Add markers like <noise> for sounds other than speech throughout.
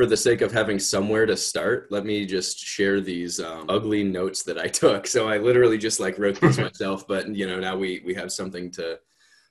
for the sake of having somewhere to start, let me just share these um, ugly notes that I <laughs> took. So I literally just like wrote these <laughs> myself, but you know now we we have something to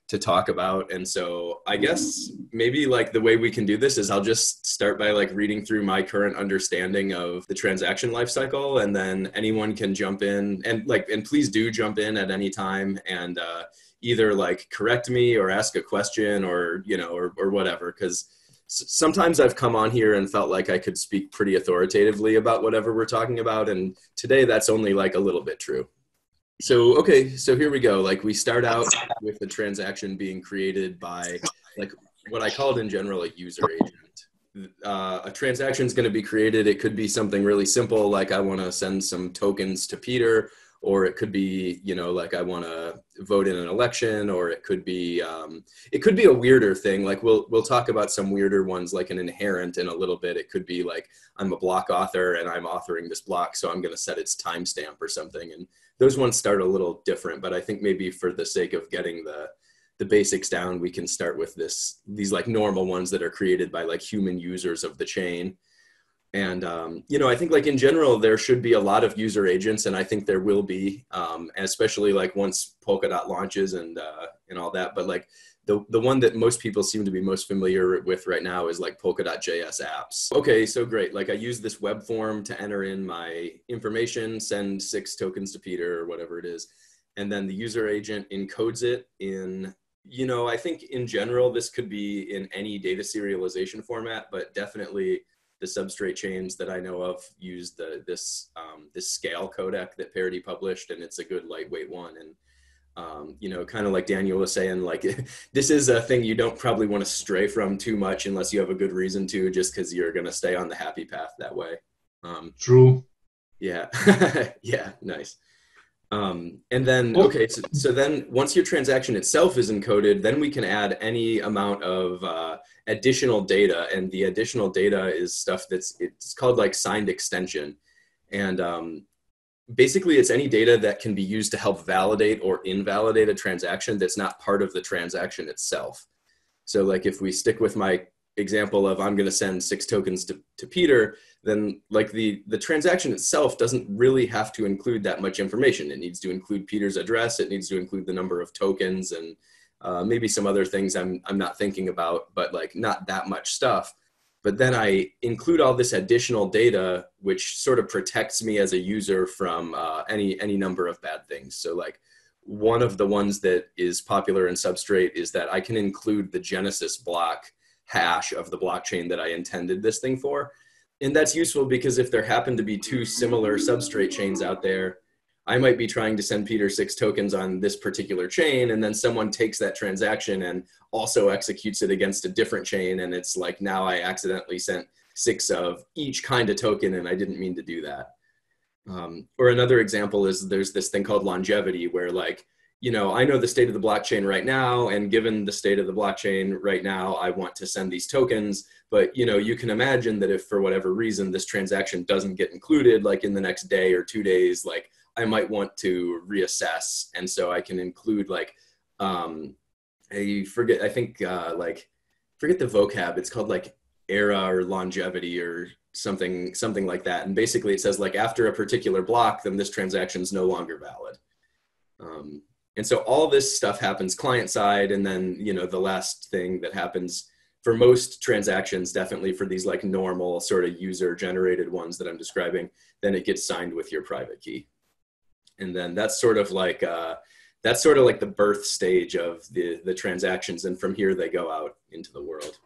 to talk about. And so I guess maybe like the way we can do this is I'll just start by like reading through my current understanding of the transaction lifecycle, and then anyone can jump in and like and please do jump in at any time and uh, either like correct me or ask a question or you know or or whatever because sometimes I've come on here and felt like I could speak pretty authoritatively about whatever we're talking about. And today that's only like a little bit true. So, okay, so here we go. Like we start out with the transaction being created by like what I called in general a user agent. Uh, a transaction is going to be created. It could be something really simple, like I want to send some tokens to Peter, or it could be you know like i want to vote in an election or it could be um, it could be a weirder thing. Like we'll we'll talk about some weirder ones like an inherent in a little bit. It could be like i'm a block author and i'm authoring this block so i'm going to set its timestamp or something. And those ones start a little different but i think maybe for the sake of getting the the basics down we can start with this these like normal ones that are created by like human users of the chain and um, you know i think like in general there should be a lot of user agents and i think there will be um, especially like once polkadot launches and uh, and all that. But like the, the one that most people seem to be most familiar with right now is like polkadot.js apps. Okay so great. Like i use this web form to enter in my information send six tokens to peter or whatever it is and then the user agent encodes it in you know i think in general this could be in any data serialization format but definitely the substrate chains that I know of use the this um, this scale codec that Parity published, and it's a good lightweight one. And um, you know, kind of like Daniel was saying, like <laughs> this is a thing you don't probably want to stray from too much unless you have a good reason to, just because you're going to stay on the happy path that way. Um, True. Yeah. <laughs> yeah. Nice. Um, and then, okay, so, so then once your transaction itself is encoded, then we can add any amount of uh, additional data. And the additional data is stuff that's, it's called like signed extension. And um, basically it's any data that can be used to help validate or invalidate a transaction that's not part of the transaction itself. So like if we stick with my example of I'm going to send six tokens to, to Peter, then like the, the transaction itself doesn't really have to include that much information. It needs to include Peter's address. It needs to include the number of tokens and uh, maybe some other things I'm, I'm not thinking about, but like not that much stuff. But then I include all this additional data, which sort of protects me as a user from uh, any, any number of bad things. So like one of the ones that is popular in Substrate is that I can include the Genesis block hash of the blockchain that I intended this thing for. And that's useful because if there happen to be two similar substrate chains out there, I might be trying to send Peter six tokens on this particular chain, and then someone takes that transaction and also executes it against a different chain. And it's like now I accidentally sent six of each kind of token, and I didn't mean to do that. Um, or another example is there's this thing called longevity, where like you know, I know the state of the blockchain right now, and given the state of the blockchain right now, I want to send these tokens. But you know, you can imagine that if for whatever reason this transaction doesn't get included, like in the next day or two days, like I might want to reassess, and so I can include like, um, I forget, I think uh, like, forget the vocab. It's called like era or longevity or something, something like that. And basically, it says like after a particular block, then this transaction is no longer valid. Um, and so all this stuff happens client side and then you know the last thing that happens for most transactions definitely for these like normal sort of user generated ones that i'm describing then it gets signed with your private key and then that's sort of like uh, that's sort of like the birth stage of the the transactions and from here they go out into the world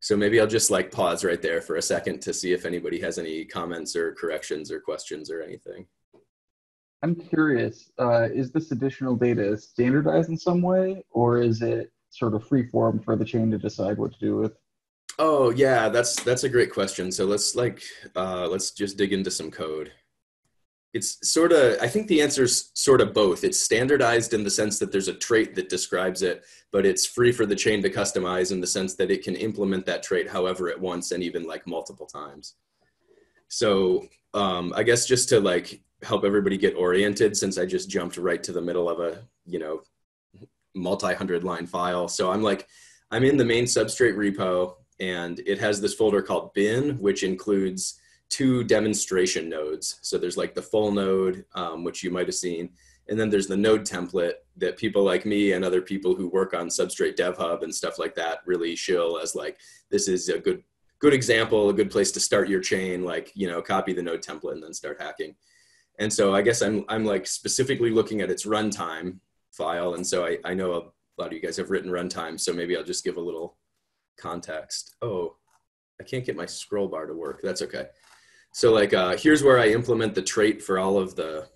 so maybe i'll just like pause right there for a second to see if anybody has any comments or corrections or questions or anything I'm curious, uh, is this additional data standardized in some way, or is it sort of free form for the chain to decide what to do with? Oh yeah, that's that's a great question. So let's like uh, let's just dig into some code. It's sort of I think the answer is sort of both. It's standardized in the sense that there's a trait that describes it, but it's free for the chain to customize in the sense that it can implement that trait however it wants and even like multiple times. So um, I guess just to like help everybody get oriented since I just jumped right to the middle of a, you know, multi hundred line file. So I'm like, I'm in the main substrate repo and it has this folder called bin, which includes two demonstration nodes. So there's like the full node, um, which you might have seen, and then there's the node template that people like me and other people who work on Substrate Dev Hub and stuff like that really shill as like this is a good good example, a good place to start your chain. Like you know, copy the node template and then start hacking. And so I guess I'm I'm like specifically looking at its runtime file, and so I I know a lot of you guys have written runtime, so maybe I'll just give a little context. Oh, I can't get my scroll bar to work. That's okay. So like uh, here's where I implement the trait for all of the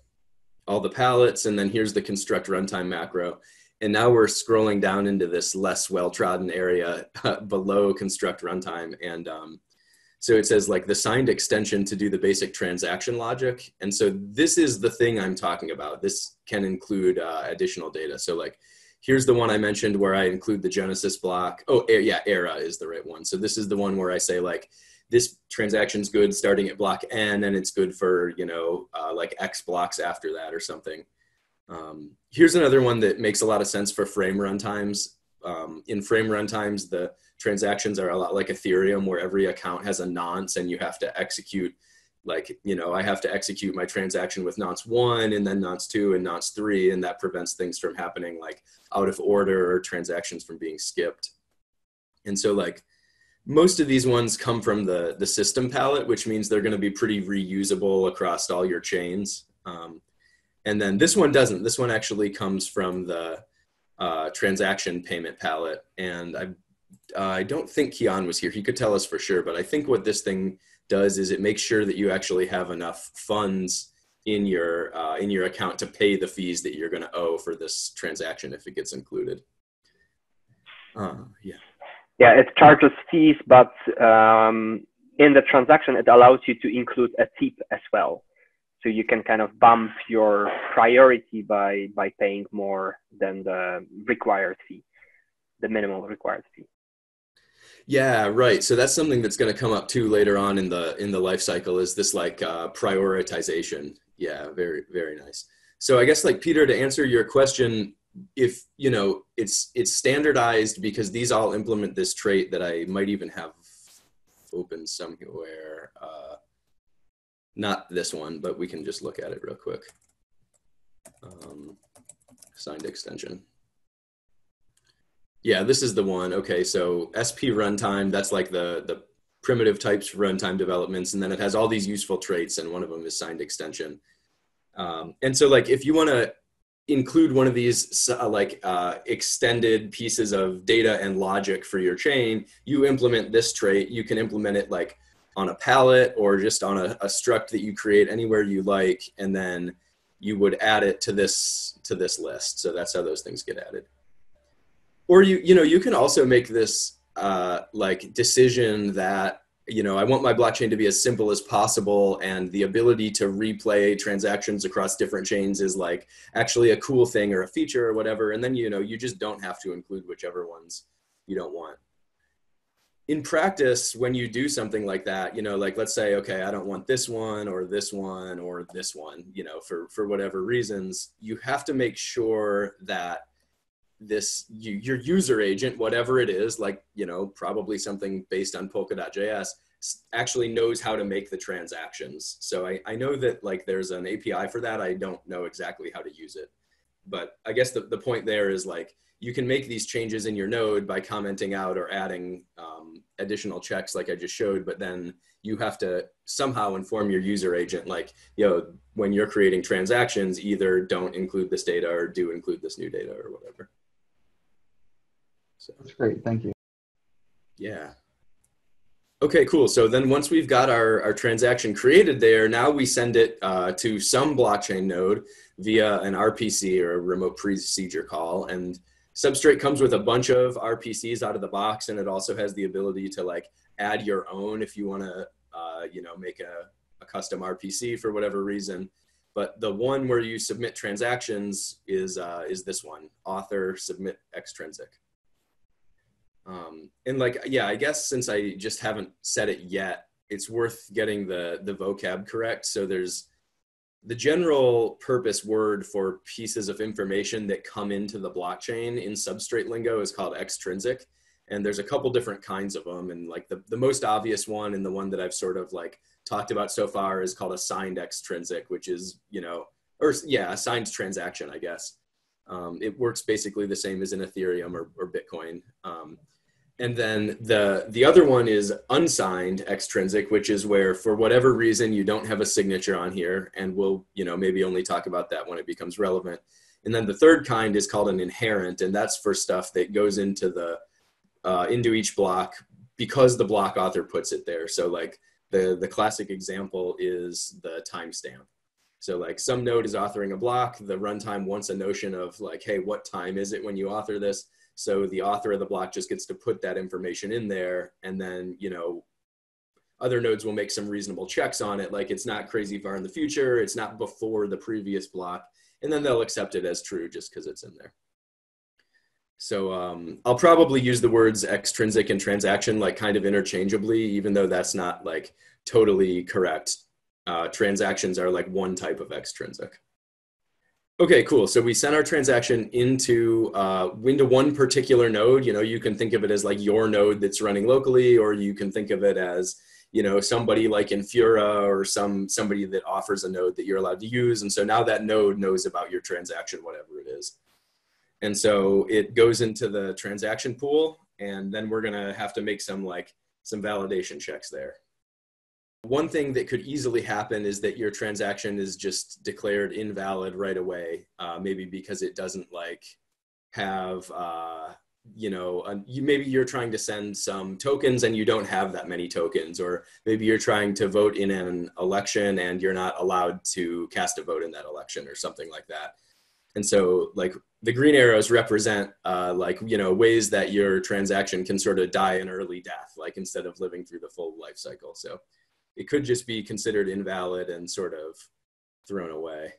all the pallets, and then here's the construct runtime macro. And now we're scrolling down into this less well-trodden area <laughs> below construct runtime. And um, so it says like the signed extension to do the basic transaction logic. And so this is the thing I'm talking about. This can include uh, additional data. So like, here's the one I mentioned where I include the Genesis block. Oh, yeah, era is the right one. So this is the one where I say like, this transaction's good starting at block n and it's good for you know uh, like x blocks after that or something. Um, here's another one that makes a lot of sense for frame runtimes um, in frame runtimes the transactions are a lot like ethereum where every account has a nonce and you have to execute like you know i have to execute my transaction with nonce 1 and then nonce 2 and nonce 3 and that prevents things from happening like out of order or transactions from being skipped. And so like most of these ones come from the, the system pallet, which means they're going to be pretty reusable across all your chains. Um, and then this one doesn't. This one actually comes from the uh, transaction payment pallet. And I, uh, I don't think Kian was here. He could tell us for sure. But I think what this thing does is it makes sure that you actually have enough funds in your uh, in your account to pay the fees that you're going to owe for this transaction if it gets included. Uh, yeah yeah, it charges fees, but um, in the transaction, it allows you to include a tip as well. So you can kind of bump your priority by, by paying more than the required fee, the minimal required fee. Yeah, right. So that's something that's going to come up too later on in the in the life cycle. Is this like uh, prioritization? Yeah, very very nice. So I guess like Peter, to answer your question, if you know it's it's standardized because these all implement this trait that I might even have open somewhere. Uh, not this one, but we can just look at it real quick. Um, signed extension. Yeah, this is the one. Okay, so SP runtime, that's like the, the primitive types runtime developments. And then it has all these useful traits and one of them is signed extension. Um, and so like if you want to include one of these uh, like uh, extended pieces of data and logic for your chain, you implement this trait. You can implement it like on a pallet or just on a, a struct that you create anywhere you like, and then you would add it to this to this list. So that's how those things get added. Or you you know you can also make this uh, like decision that you know, I want my blockchain to be as simple as possible, and the ability to replay transactions across different chains is like actually a cool thing or a feature or whatever. And then you know, you just don't have to include whichever ones you don't want. In practice, when you do something like that, you know, like let's say, okay, I don't want this one or this one or this one, you know, for for whatever reasons, you have to make sure that this you, your user agent whatever it is like you know probably something based on polka.js actually knows how to make the transactions. So I, I know that like there's an api for that. I don't know exactly how to use it. But i guess the, the point there is like you can make these changes in your node by commenting out or adding um, additional checks like i just showed but then you have to somehow inform your user agent like yo when you're creating transactions either don't include this data or do include this new data or whatever so that's great. Thank you. Yeah. Okay, cool. So then once we've got our, our transaction created there, now we send it uh, to some blockchain node via an RPC or a remote procedure call. And Substrate comes with a bunch of RPCs out of the box, and it also has the ability to like add your own if you want to, uh, you know, make a, a custom RPC for whatever reason. But the one where you submit transactions is uh, is this one: author submit extrinsic. Um, and like, yeah, I guess since I just haven't said it yet, it's worth getting the the vocab correct. So there's the general purpose word for pieces of information that come into the blockchain in substrate lingo is called extrinsic. And there's a couple different kinds of them. And like the, the most obvious one and the one that I've sort of like talked about so far is called a signed extrinsic, which is, you know, or yeah, a signed transaction, I guess. Um, it works basically the same as in Ethereum or, or Bitcoin. Um, and then the the other one is unsigned extrinsic, which is where for whatever reason you don't have a signature on here, and we'll you know maybe only talk about that when it becomes relevant. And then the third kind is called an inherent, and that's for stuff that goes into the uh, into each block because the block author puts it there. So like the the classic example is the timestamp. So like some node is authoring a block, the runtime wants a notion of like, hey, what time is it when you author this? So the author of the block just gets to put that information in there, and then you know other nodes will make some reasonable checks on it, like it's not crazy far in the future, it's not before the previous block, and then they'll accept it as true just because it's in there. So um, I'll probably use the words extrinsic and transaction like kind of interchangeably, even though that's not like totally correct. Uh, transactions are like one type of extrinsic. Okay, cool. So we send our transaction into uh, into one particular node. You know, you can think of it as like your node that's running locally, or you can think of it as you know somebody like Infura or some somebody that offers a node that you're allowed to use. And so now that node knows about your transaction, whatever it is. And so it goes into the transaction pool, and then we're gonna have to make some like some validation checks there. One thing that could easily happen is that your transaction is just declared invalid right away, uh, maybe because it doesn't like have, uh, you know, you, maybe you're trying to send some tokens and you don't have that many tokens, or maybe you're trying to vote in an election and you're not allowed to cast a vote in that election or something like that. And so, like the green arrows represent, uh, like you know, ways that your transaction can sort of die an early death, like instead of living through the full life cycle. So it could just be considered invalid and sort of thrown away.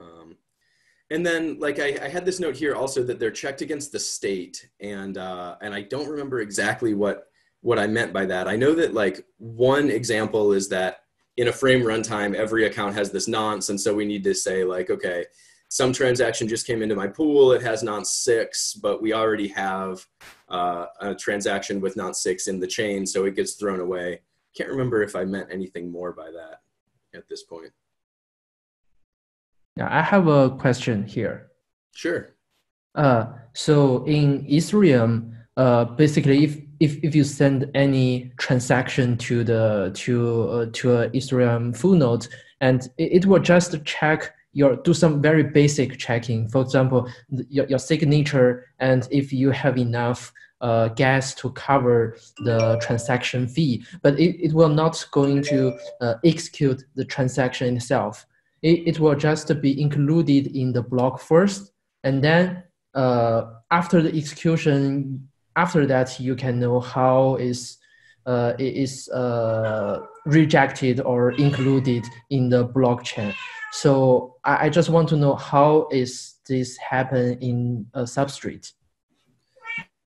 Um, and then like I, I, had this note here also that they're checked against the state and uh, and I don't remember exactly what what I meant by that. I know that like one example is that in a frame runtime, every account has this nonce, and so we need to say like, okay, some transaction just came into my pool. It has nonce six, but we already have uh, a transaction with nonce six in the chain, so it gets thrown away can't remember if I meant anything more by that at this point. Yeah, I have a question here. Sure. Uh, so in Ethereum, uh, basically, if, if if you send any transaction to the to uh, to a Ethereum full node, and it, it will just check your do some very basic checking. For example, your, your signature, and if you have enough uh, gas to cover the transaction fee, but it, it will not going to uh, execute the transaction itself. It, it will just be included in the block first, and then uh, after the execution, after that you can know how is uh, it is uh, rejected or included in the blockchain. So I, I just want to know how is this happen in a substrate.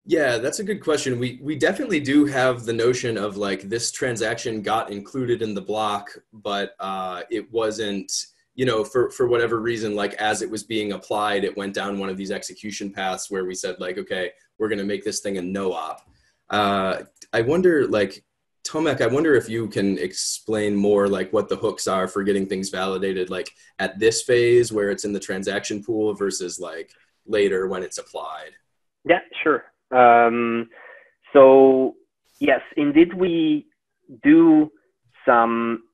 Yeah, that's a good question. We we definitely do have the notion of like this transaction got included in the block, but uh, it wasn't. You know, for for whatever reason, like as it was being applied, it went down one of these execution paths where we said like, okay, we're going to make this thing a no op. Uh, I wonder, like Tomek, I wonder if you can explain more like what the hooks are for getting things validated, like at this phase where it's in the transaction pool versus like later when it's applied. Yeah, sure. Um, so yes, indeed, we do some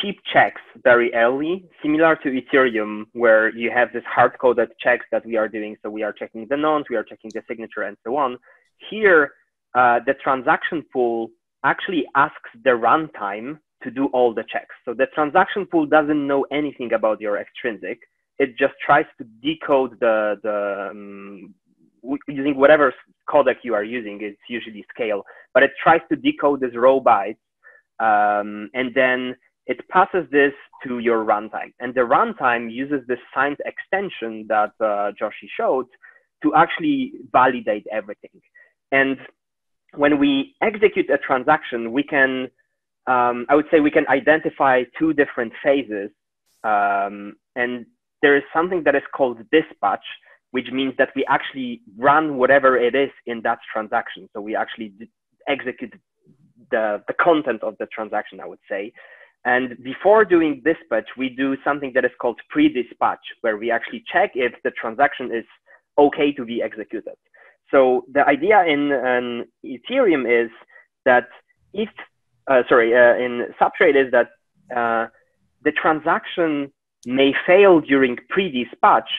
cheap checks very early, similar to Ethereum, where you have this hard-coded checks that we are doing. So we are checking the nonce, we are checking the signature, and so on. Here, uh, the transaction pool actually asks the runtime to do all the checks. So the transaction pool doesn't know anything about your extrinsic. It just tries to decode the, the um, using whatever codec you are using, it's usually scale, but it tries to decode this raw bytes um, and then it passes this to your runtime. And the runtime uses this signed extension that uh, Joshy showed to actually validate everything. And when we execute a transaction, we can, um, I would say we can identify two different phases. Um, and there is something that is called dispatch, which means that we actually run whatever it is in that transaction. So we actually execute the, the content of the transaction, I would say. And before doing dispatch, we do something that is called pre-dispatch, where we actually check if the transaction is okay to be executed. So the idea in um, Ethereum is that if, uh, sorry, uh, in Substrate is that uh, the transaction may fail during pre-dispatch,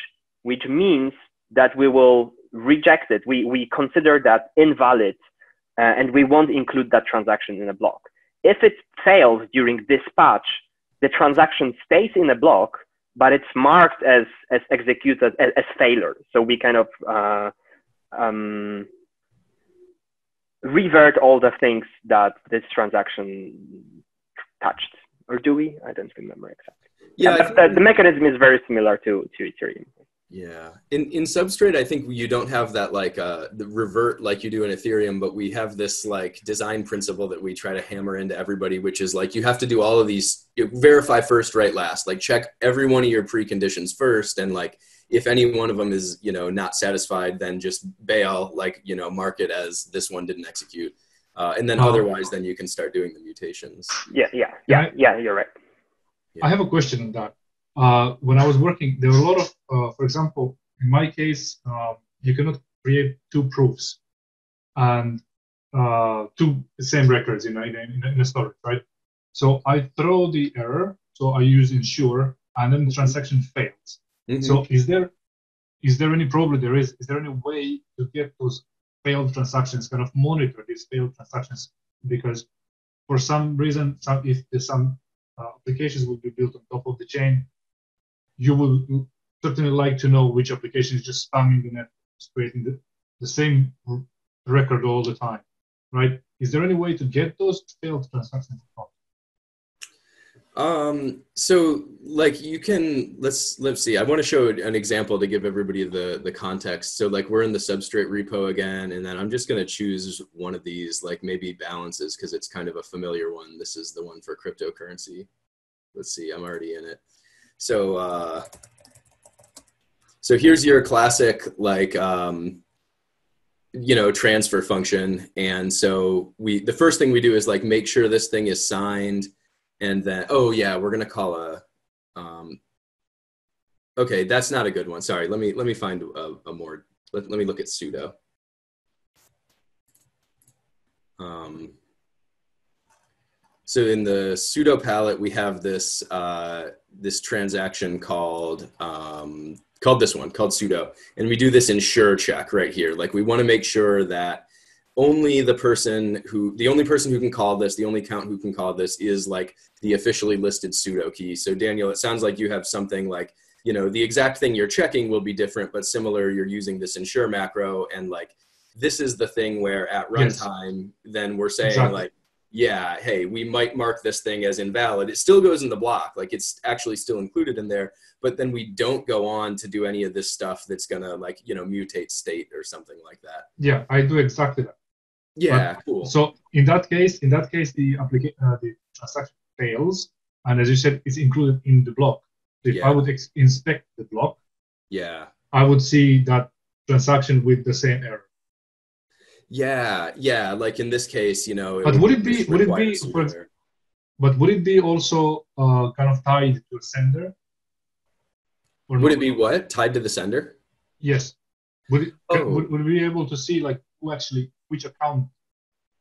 which means that we will reject it. We, we consider that invalid uh, and we won't include that transaction in a block. If it fails during dispatch, the transaction stays in a block, but it's marked as, as executed as, as failure. So we kind of uh, um, revert all the things that this transaction touched. Or do we? I don't remember exactly. Yeah, the, the, mechanism is very similar to, to Ethereum. Yeah. In in Substrate, I think you don't have that like uh the revert like you do in Ethereum, but we have this like design principle that we try to hammer into everybody, which is like you have to do all of these verify first, write last. Like check every one of your preconditions first and like if any one of them is, you know, not satisfied, then just bail, like, you know, mark it as this one didn't execute. Uh, and then otherwise then you can start doing the mutations. Yeah, yeah, yeah, yeah, you're right. Yeah. I have a question on that uh, when I was working, there were a lot of, uh, for example, in my case, uh, you cannot create two proofs and uh, two same records in a, in, a, in a storage, right? So I throw the error, so I use ensure, and then the transaction fails. Mm-hmm. So is there is there any problem? There is. Is there any way to get those failed transactions, kind of monitor these failed transactions? Because for some reason, some if some uh, applications will be built on top of the chain, you will certainly like to know which application is just spamming the network, creating the, the same record all the time, right? Is there any way to get those failed transactions? Um, so like you can, let's, let's see, I want to show an example to give everybody the, the context. So like we're in the substrate repo again, and then I'm just going to choose one of these, like maybe balances, because it's kind of a familiar one. This is the one for cryptocurrency. Let's see, I'm already in it. So, uh, so here's your classic like, um, you know, transfer function. And so we, the first thing we do is like make sure this thing is signed, and then oh yeah, we're gonna call a. Um, okay, that's not a good one. Sorry. Let me let me find a, a more. Let, let me look at sudo. Um, so in the sudo pallet, we have this uh, this transaction called um, called this one called sudo, and we do this ensure check right here. Like we want to make sure that only the person who the only person who can call this, the only account who can call this is like the officially listed sudo key. So Daniel, it sounds like you have something like you know the exact thing you're checking will be different, but similar. You're using this ensure macro, and like this is the thing where at runtime, yes. then we're saying exactly. like yeah, hey, we might mark this thing as invalid. It still goes in the block, like it's actually still included in there, but then we don't go on to do any of this stuff that's gonna like, you know, mutate state or something like that. Yeah, I do exactly that. Yeah, but, cool. So in that case, in that case, the application, uh, the transaction fails, and as you said, it's included in the block. So if yeah. I would ex- inspect the block, yeah, I would see that transaction with the same error. Yeah, yeah. Like in this case, you know. But would it be would it be for, but would it be also uh, kind of tied to a sender? Or would it be what tied to the sender? Yes. Would it oh. would, would we be able to see like who actually which account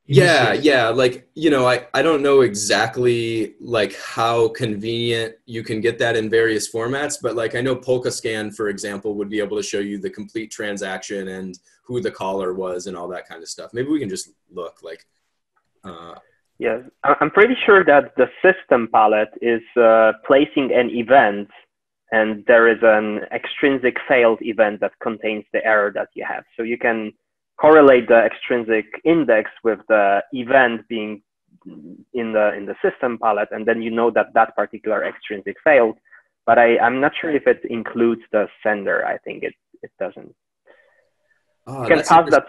yeah yeah like you know i i don't know exactly like how convenient you can get that in various formats but like i know polkascan for example would be able to show you the complete transaction and who the caller was and all that kind of stuff. Maybe we can just look like uh, yeah i'm pretty sure that the system pallet is uh, placing an event and there is an extrinsic failed event that contains the error that you have. So you can correlate the extrinsic index with the event being in the in the system pallet, and then you know that that particular extrinsic failed. But I, I'm not sure if it includes the sender. I think it, it doesn't. Oh, you can pass that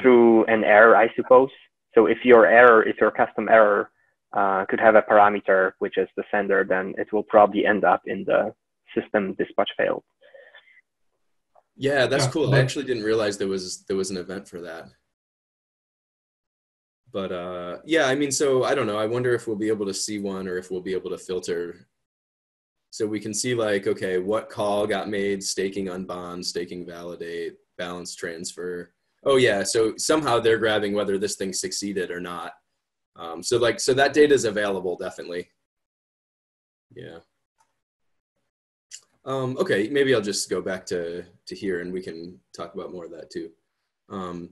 through an error, I suppose. So if your error, if your custom error uh, could have a parameter which is the sender, then it will probably end up in the system dispatch failed. Yeah, that's Yeah, cool. I actually didn't realize there was there was an event for that. But uh, yeah, I mean, so I don't know. I wonder if we'll be able to see one or if we'll be able to filter. So we can see like, okay, what call got made, staking on bonds, staking validate, balance transfer. Oh yeah, so somehow they're grabbing whether this thing succeeded or not. Um, so like, so that data is available definitely. Yeah. Um, okay, maybe I'll just go back to to here and we can talk about more of that too. Um,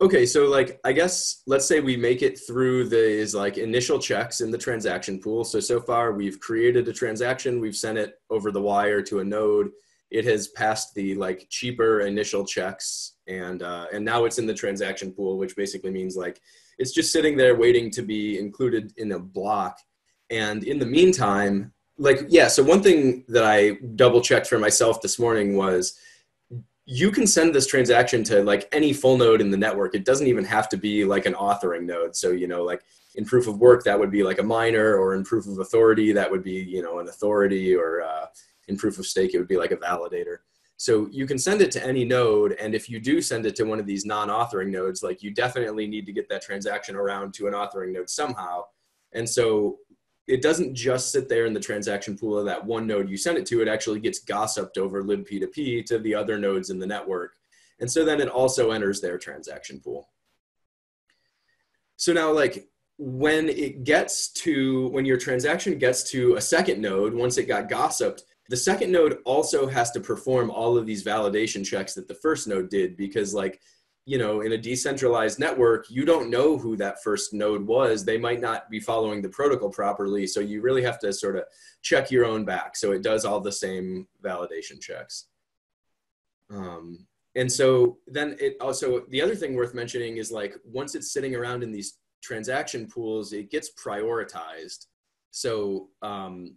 okay, so like I guess let's say we make it through the is like initial checks in the transaction pool. So so far we've created a transaction, we've sent it over the wire to a node. It has passed the like cheaper initial checks, and uh, and now it's in the transaction pool, which basically means like it's just sitting there waiting to be included in a block. And in the meantime, like yeah so one thing that i double checked for myself this morning was you can send this transaction to like any full node in the network. It doesn't even have to be like an authoring node. So you know like in proof of work that would be like a miner or in proof of authority that would be you know an authority or uh, in proof of stake it would be like a validator. So you can send it to any node and if you do send it to one of these non-authoring nodes like you definitely need to get that transaction around to an authoring node somehow. And so it doesn't just sit there in the transaction pool of that one node you send it to. It actually gets gossiped over libp2p to the other nodes in the network. And so then it also enters their transaction pool. So now like when it gets to, when your transaction gets to a second node, once it got gossiped, the second node also has to perform all of these validation checks that the first node did because like you know in a decentralized network you don't know who that first node was. They might not be following the protocol properly. So you really have to sort of check your own back. So it does all the same validation checks. Um, and so then it also the other thing worth mentioning is like once it's sitting around in these transaction pools it gets prioritized. So um,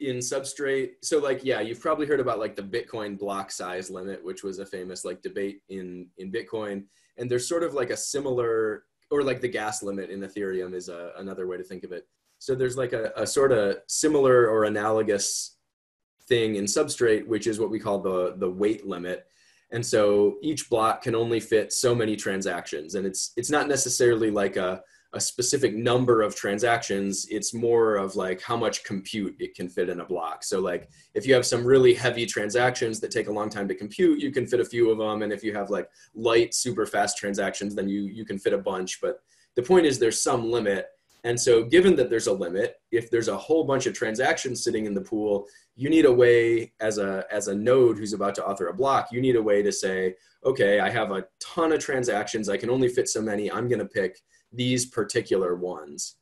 in substrate. So like yeah you've probably heard about like the bitcoin block size limit which was a famous like debate in in bitcoin. And there's sort of like a similar or like the gas limit in ethereum is a, another way to think of it. So there's like a, a sort of similar or analogous thing in substrate which is what we call the the weight limit. And so each block can only fit so many transactions. And it's it's not necessarily like a a specific number of transactions it's more of like how much compute it can fit in a block. So like if you have some really heavy transactions that take a long time to compute you can fit a few of them and if you have like light super fast transactions then you you can fit a bunch but the point is there's some limit. And so given that there's a limit if there's a whole bunch of transactions sitting in the pool you need a way as a as a node who's about to author a block you need a way to say okay i have a ton of transactions i can only fit so many i'm going to pick these particular ones.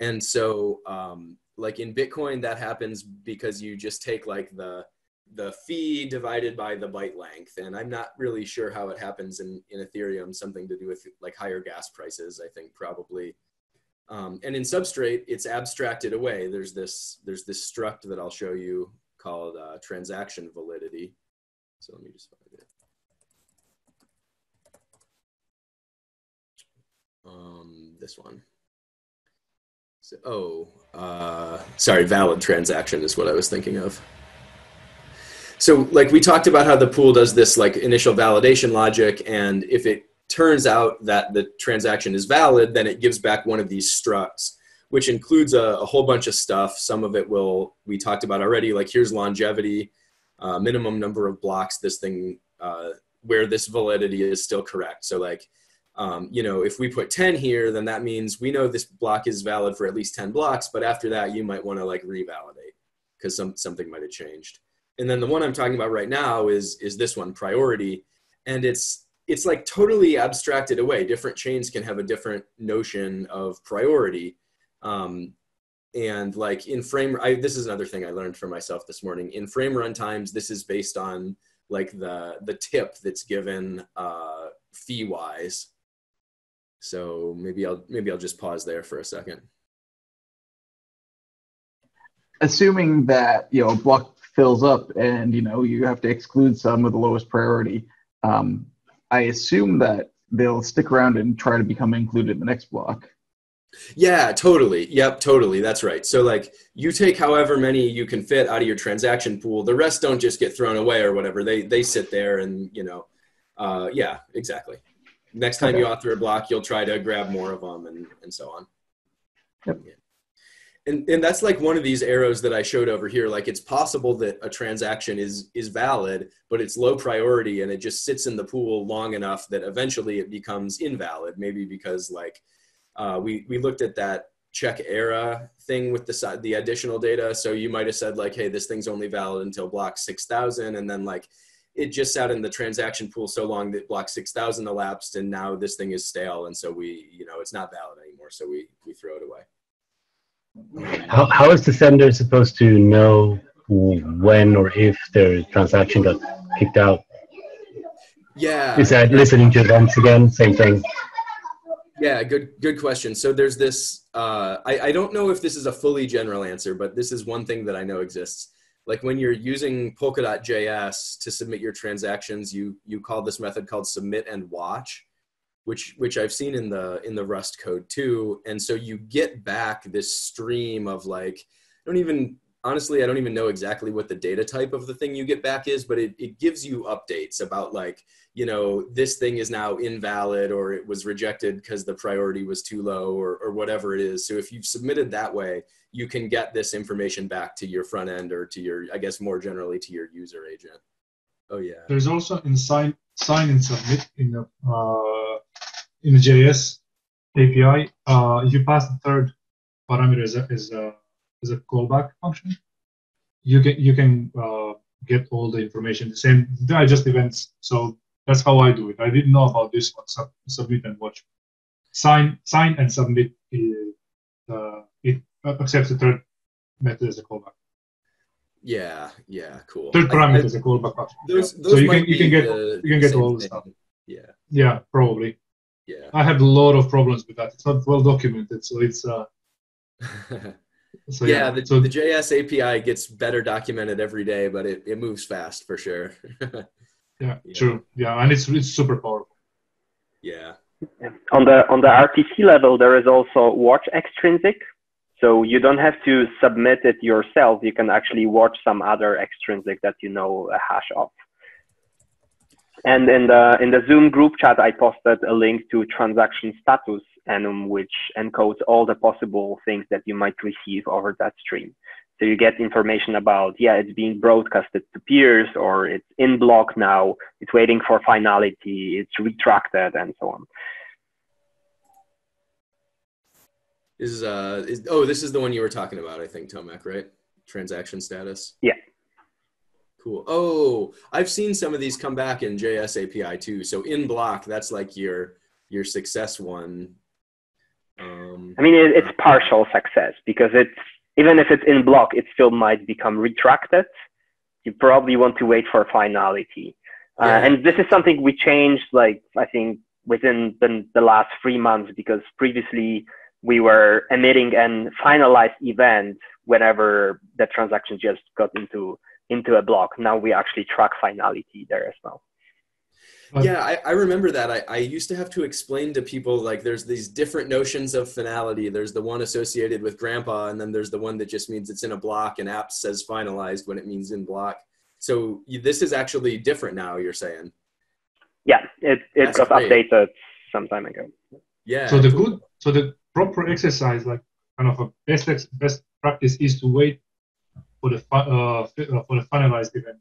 And so, um, like in Bitcoin, that happens because you just take like the the fee divided by the byte length. And I'm not really sure how it happens in, in Ethereum, something to do with like higher gas prices, I think probably. Um, and in Substrate, it's abstracted away. There's this there's this struct that I'll show you called uh, transaction validity. So let me just find it. Um, this one. So, oh, uh, sorry, valid transaction is what I was thinking of. So, like we talked about how the pool does this like initial validation logic, and if it turns out that the transaction is valid, then it gives back one of these structs, which includes a, a whole bunch of stuff. Some of it will we talked about already, like here's longevity, uh, minimum number of blocks this thing uh, where this validity is still correct. So like um, you know, if we put 10 here, then that means we know this block is valid for at least 10 blocks, but after that, you might want to like revalidate because some, something might have changed. And then the one I'm talking about right now is, is this one, priority. And it's, it's like totally abstracted away. Different chains can have a different notion of priority. Um, and like in frame, I, this is another thing I learned for myself this morning. In frame runtimes, this is based on like the, the tip that's given uh, fee wise so maybe I'll maybe I'll just pause there for a second. Assuming that you know block fills up and you know you have to exclude some with the lowest priority, um, I assume that they'll stick around and try to become included in the next block. Yeah, totally. Yep, totally. That's right. So like you take however many you can fit out of your transaction pool. The rest don't just get thrown away or whatever. They they sit there and you know, uh, yeah, exactly. Next time okay. you author a block, you'll try to grab more of them and and so on. Yep. Yeah. And, and that's like one of these arrows that I showed over here. Like it's possible that a transaction is is valid, but it's low priority and it just sits in the pool long enough that eventually it becomes invalid. Maybe because like uh, we we looked at that check era thing with the the additional data. So you might have said like, hey, this thing's only valid until block six thousand, and then like it just sat in the transaction pool so long that block six thousand elapsed, and now this thing is stale, and so we you know it's not valid anymore. So we we throw it away. How how is the sender supposed to know when or if their transaction got kicked out? Yeah. Is that listening to events again? Same thing. Yeah, good good question. So there's this. Uh, I I don't know if this is a fully general answer, but this is one thing that I know exists. Like when you're using Polkadot.js to submit your transactions, you you call this method called submit and watch, which which I've seen in the in the Rust code too. And so you get back this stream of like don't even honestly I don't even know exactly what the data type of the thing you get back is, but it, it gives you updates about like you know this thing is now invalid or it was rejected because the priority was too low or, or whatever it is. So if you've submitted that way you can get this information back to your front end or to your i guess more generally to your user agent. Oh yeah. There's also in sign sign and submit in the uh, in the js api uh, you pass the third parameter as a, as a, as a callback function you can you can uh, get all the information the same They are just events so that's how I do it. I didn't know about this one. Sub, submit and watch. Sign, sign and submit. Uh, it accepts the third method as a callback. Yeah, yeah, cool. Third parameter is a callback function. Those, those so you can you can get the, you can get all the stuff. Yeah. Yeah, probably. Yeah. I had a lot of problems with that. It's not well documented, so it's. Uh, <laughs> so yeah, yeah, the, so, the JS API gets better documented every day, but it, it moves fast for sure. <laughs> Yeah, yeah, true. Yeah, and it's it's super powerful. Yeah. On the on the RPC level, there is also watch extrinsic. So you don't have to submit it yourself. You can actually watch some other extrinsic that you know a hash of. And in the in the Zoom group chat, I posted a link to transaction status enum, which encodes all the possible things that you might receive over that stream. So you get information about, yeah, it's being broadcasted to peers or it's in block now, it's waiting for finality, it's retracted and so on. Is, uh, is, oh, this is the one you were talking about, I think, Tomek, right? Transaction status? Yeah. Cool. Oh, I've seen some of these come back in JS API too. So in block, that's like your, your success one. Um, I mean, it, it's partial success because it's even if it's in block, it still might become retracted. You probably want to wait for finality. Uh, yeah. Uh, and this is something we changed, like, I think within the, the last three months, because previously we were emitting an finalized event whenever the transaction just got into, into a block. Now we actually track finality there as well yeah I, I, remember that. I, I used to have to explain to people like there's these different notions of finality. There's the one associated with grandpa and then there's the one that just means it's in a block and app says finalized when it means in block. So you, this is actually different now you're saying? Yeah it, it That's got great. updated some time ago. Yeah. So the good so the proper exercise like kind of a best best practice is to wait for the uh, for the finalized event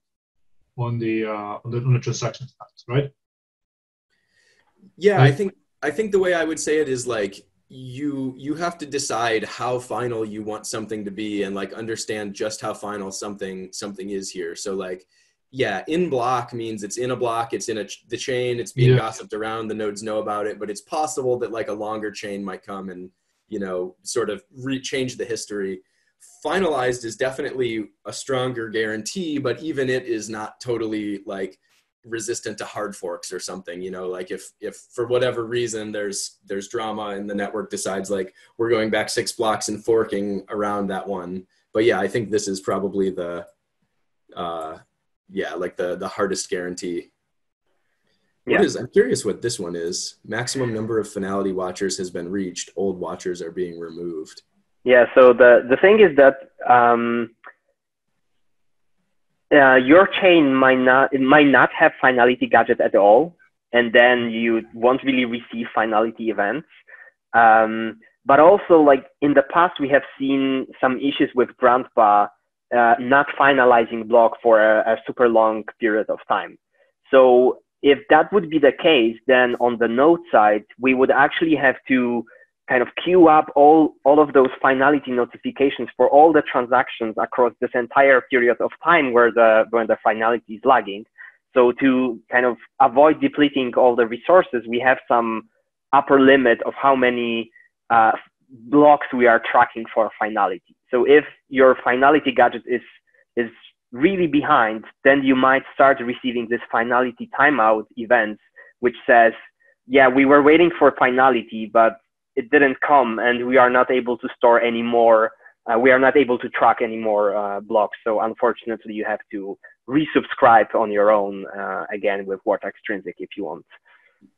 on the uh, on the, on the transaction status right yeah, I think I think the way I would say it is like you you have to decide how final you want something to be and like understand just how final something something is here. So like yeah, in block means it's in a block, it's in a ch- the chain, it's being yeah. gossiped around, the nodes know about it, but it's possible that like a longer chain might come and you know sort of re- change the history. Finalized is definitely a stronger guarantee, but even it is not totally like resistant to hard forks or something you know like if if for whatever reason there's there's drama and the network decides like we're going back six blocks and forking around that one but yeah i think this is probably the uh yeah like the the hardest guarantee What Yeah. is- I'm curious what this one is. Maximum number of finality watchers has been reached. Old watchers are being removed. Yeah. So the the thing is that um, uh, your chain might not it might not have finality gadget at all, and then you won't really receive finality events. Um, but also, like in the past, we have seen some issues with Grandpa uh, not finalizing block for a, a super long period of time. So if that would be the case, then on the node side, we would actually have to kind of queue up all, all of those finality notifications for all the transactions across this entire period of time where the, when the finality is lagging. So to kind of avoid depleting all the resources, we have some upper limit of how many uh, blocks we are tracking for finality. So if your finality gadget is, is really behind, then you might start receiving this finality timeout event, which says, yeah, we were waiting for finality, but it didn't come and we are not able to store any more. Uh, we are not able to track any more uh, blocks. So unfortunately, you have to resubscribe on your own uh, again with Word Extrinsic if you want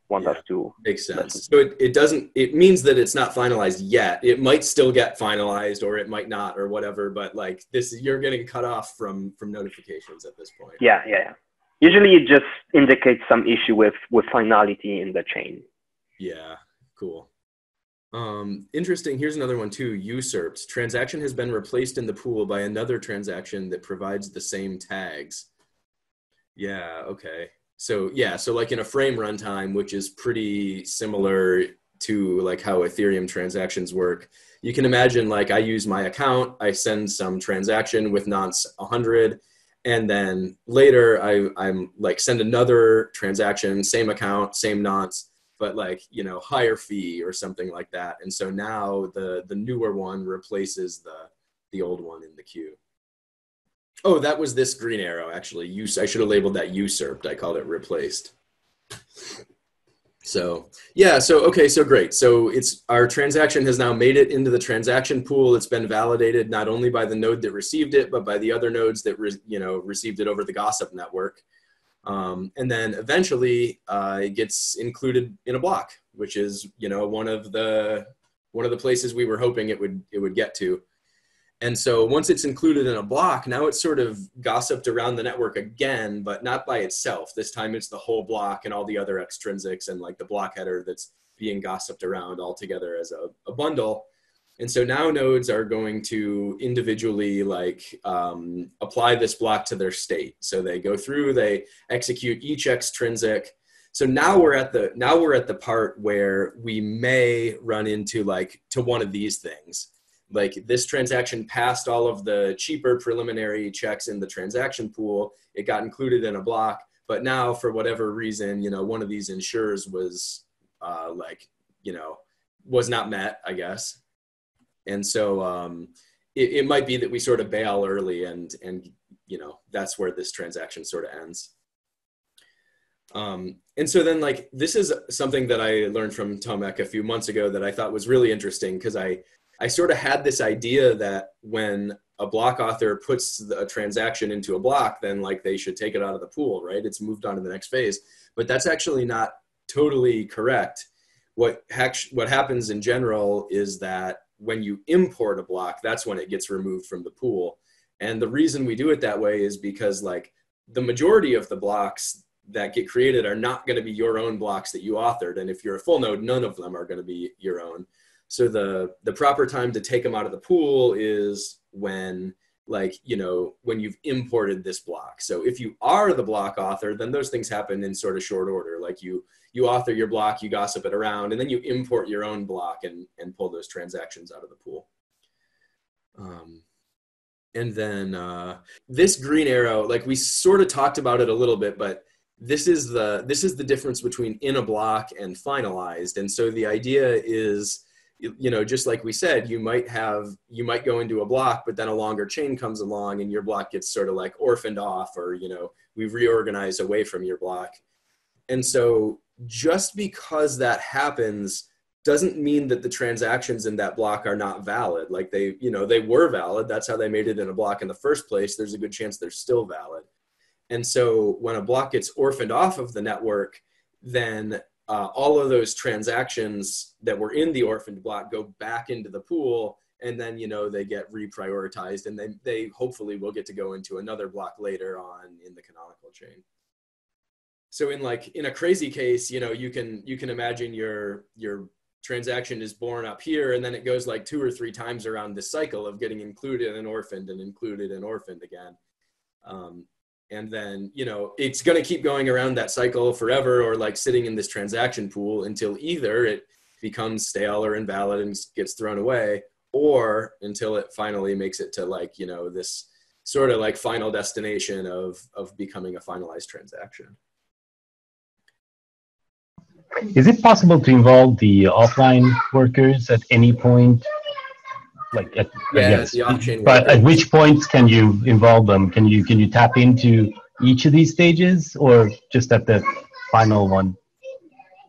want Yeah. us to. Makes sense. So it, it doesn't, it means that it's not finalized yet. It might still get finalized or it might not or whatever, but like this, you're getting cut off from, from notifications at this point. Yeah, yeah, yeah. Usually, it just indicates some issue with with finality in the chain. Yeah, cool. Um, interesting. Here's another one too. Usurped. Transaction has been replaced in the pool by another transaction that provides the same tags. Yeah, okay. So yeah, so like in a frame runtime, which is pretty similar to like how Ethereum transactions work, you can imagine like I use my account, I send some transaction with nonce 100, and then later I, I'm like send another transaction, same account, same nonce, but like you know higher fee or something like that. And so now the the newer one replaces the the old one in the queue. Oh, that was this green arrow actually. Use I should have labeled that usurped. I called it replaced. So yeah, so okay, so great. So it's our transaction has now made it into the transaction pool. It's been validated not only by the node that received it, but by the other nodes that re, you know received it over the Gossip network. Um, and then eventually uh, it gets included in a block, which is you know one of the one of the places we were hoping it would it would get to. And so once it's included in a block, now it's sort of gossiped around the network again, but not by itself. This time it's the whole block and all the other extrinsics and like the block header that's being gossiped around all together as a, a bundle. And so now nodes are going to individually like um, apply this block to their state. So they go through, they execute each extrinsic. So now we're at the now we're at the part where we may run into like to one of these things like this transaction passed all of the cheaper preliminary checks in the transaction pool it got included in a block but now for whatever reason you know one of these ensures was uh, like you know was not met i guess and so um, it, it might be that we sort of bail early and and you know that's where this transaction sort of ends um, and so then like this is something that i learned from tomek a few months ago that i thought was really interesting because i I sort of had this idea that when a block author puts a transaction into a block, then like they should take it out of the pool, right? It's moved on to the next phase. But that's actually not totally correct. What hac- what happens in general is that when you import a block, that's when it gets removed from the pool. And the reason we do it that way is because like the majority of the blocks that get created are not going to be your own blocks that you authored. And if you're a full node, none of them are going to be your own so the the proper time to take them out of the pool is when like you know when you've imported this block. So if you are the block author then those things happen in sort of short order. Like you you author your block you gossip it around and then you import your own block and and pull those transactions out of the pool. Um, and then uh, this green arrow like we sort of talked about it a little bit but this is the this is the difference between in a block and finalized. And so the idea is you know just like we said you might have you might go into a block but then a longer chain comes along and your block gets sort of like orphaned off or you know we've reorganized away from your block. And so just because that happens doesn't mean that the transactions in that block are not valid. Like they you know they were valid. That's how they made it in a block in the first place. There's a good chance they're still valid. And so when a block gets orphaned off of the network then uh, all of those transactions that were in the orphaned block go back into the pool and then you know they get reprioritized and then they hopefully will get to go into another block later on in the canonical chain. So in like in a crazy case you know you can you can imagine your your transaction is born up here and then it goes like two or three times around this cycle of getting included and orphaned and included and orphaned again. Um, and then you know it's going to keep going around that cycle forever or like sitting in this transaction pool until either it becomes stale or invalid and gets thrown away or until it finally makes it to like you know this sort of like final destination of of becoming a finalized transaction. Is it possible to involve the offline workers at any point like at, yeah, yes, the but at which points can you involve them can you can you tap into each of these stages or just at the final one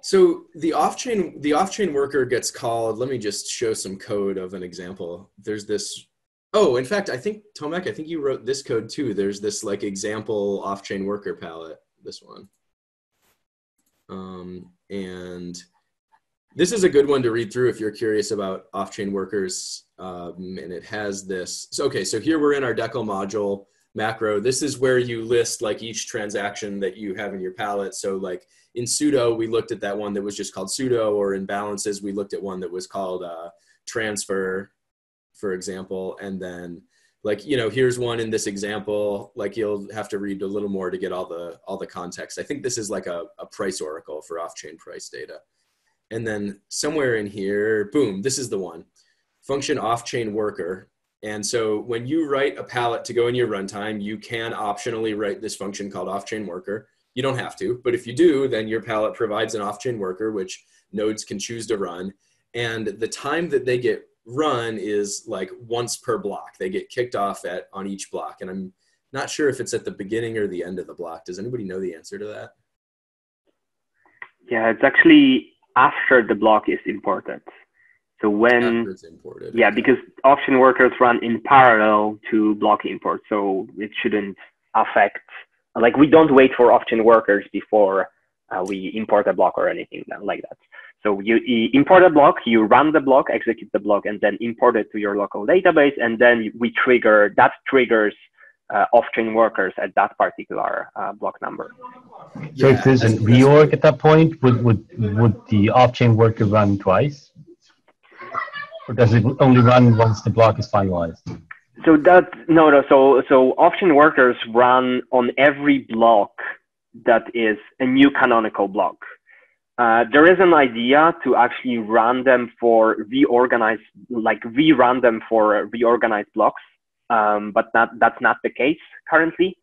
So the off-chain the off-chain worker gets called. Let me just show some code of an example. There's this. Oh, in fact, I think Tomek, I think you wrote this code too. There's this like example off-chain worker pallet. This one. Um, and this is a good one to read through if you're curious about off-chain workers. Um, and it has this. So okay, so here we're in our decl module macro. This is where you list like each transaction that you have in your pallet. So like in sudo, we looked at that one that was just called sudo, or in balances, we looked at one that was called uh, transfer, for example. And then like, you know, here's one in this example, like you'll have to read a little more to get all the, all the context. I think this is like a, a price oracle for off-chain price data. And then somewhere in here, boom, this is the one, function off-chain worker. And so when you write a pallet to go in your runtime, you can optionally write this function called off-chain worker. You don't have to, but if you do, then your pallet provides an off-chain worker, which nodes can choose to run. And the time that they get run is like once per block. They get kicked off at on each block. And I'm not sure if it's at the beginning or the end of the block. Does anybody know the answer to that? Yeah, it's actually after the block is imported. So when After it's imported. yeah, because off-chain workers run in parallel to block import, so it shouldn't affect. Like we don't wait for off-chain workers before uh, we import a block or anything like that. So you, you import a block, you run the block, execute the block, and then import it to your local database, and then we trigger that triggers uh, off-chain workers at that particular uh, block number. so Yeah, if there's a that's- that's- reorg at that point would would would the off-chain worker run twice or does it only run once the block is finalized So that no no so so off-chain workers run on every block that is a new canonical block. Uh, there is an idea to actually run them for reorganized like rerun them for reorganized blocks, um, but not that's not the case currently.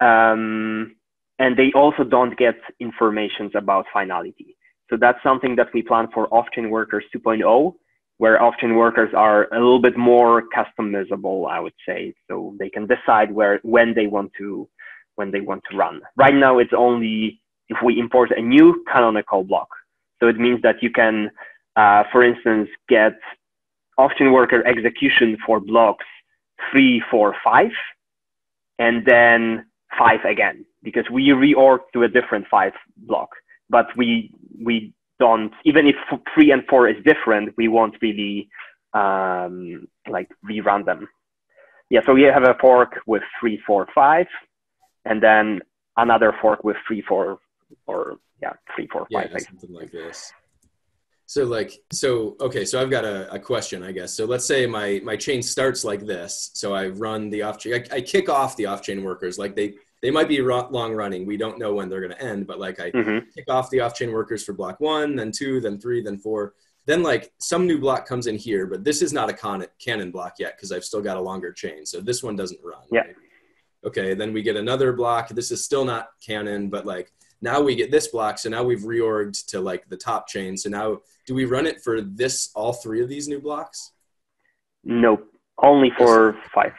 Um, and they also don't get informations about finality. So that's something that we plan for off-chain workers 2.0 where off-chain workers are a little bit more customizable, I would say. So they can decide where when they want to when they want to run. Right now, it's only if we import a new canonical block. So it means that you can, uh, for instance, get off-chain worker execution for blocks three, four, five, and then five again because we reorg to a different five block. But we we don't even if three and four is different, we won't really um, like rerun them. Yeah, so we have a fork with three, four, five, and then another fork with three, four, or yeah, three, four, yeah, five. like- something like this. So like, so okay, so I've got a, a question, I guess. So let's say my my chain starts like this. So I run the off chain, I, I kick off the off chain workers. Like they they might be ro- long running. We don't know when they're going to end, but like I Mhm. kick off the off chain workers for block one, then two, then three, then four. Then like some new block comes in here, but this is not a con- canon block yet because I've still got a longer chain. So this one doesn't run. Yeah. right? Okay, then we get another block. This is still not canon, but like now we get this block. So now we've reorged to like the top chain. So now do we run it for this all three of these new blocks? Nope, only for five.